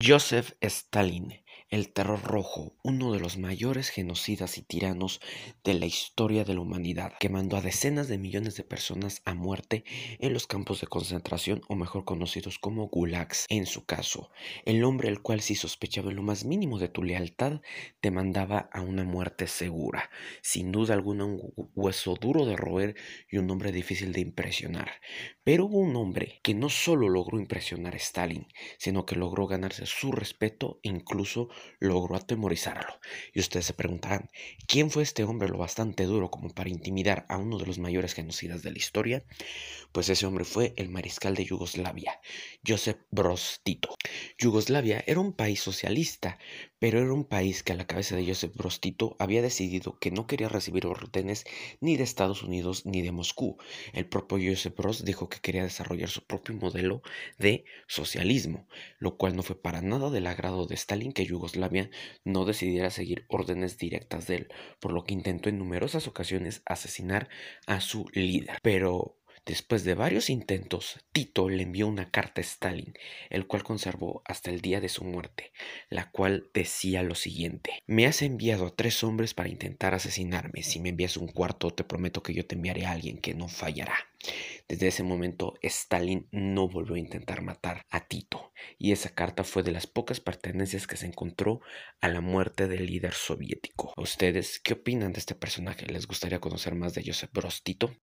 Joseph Stalin, el terror rojo, uno de los mayores genocidas y tiranos de la historia de la humanidad, que mandó a decenas de millones de personas a muerte en los campos de concentración o mejor conocidos como gulags. En su caso, el hombre el cual si sospechaba en lo más mínimo de tu lealtad te mandaba a una muerte segura, sin duda alguna un hueso duro de roer y un hombre difícil de impresionar. Pero hubo un hombre que no solo logró impresionar a Stalin, sino que logró ganarse su respeto incluso logró atemorizarlo. Y ustedes se preguntarán, ¿quién fue este hombre lo bastante duro como para intimidar a uno de los mayores genocidas de la historia? Pues ese hombre fue el mariscal de Yugoslavia, Josep Broz Tito. Yugoslavia era un país socialista, pero era un país que a la cabeza de Josep Broz Tito había decidido que no quería recibir órdenes ni de Estados Unidos ni de Moscú. El propio Josep Broz dijo que quería desarrollar su propio modelo de socialismo, lo cual no fue para nada del agrado de Stalin que Yugoslavia no decidiera seguir órdenes directas de él, por lo que intentó en numerosas ocasiones asesinar a su líder. Pero Después de varios intentos, Tito le envió una carta a Stalin, el cual conservó hasta el día de su muerte, la cual decía lo siguiente. Me has enviado a tres hombres para intentar asesinarme. Si me envías un cuarto, te prometo que yo te enviaré a alguien que no fallará. Desde ese momento, Stalin no volvió a intentar matar a Tito, y esa carta fue de las pocas pertenencias que se encontró a la muerte del líder soviético. ¿Ustedes qué opinan de este personaje? ¿Les gustaría conocer más de Joseph Broz Tito?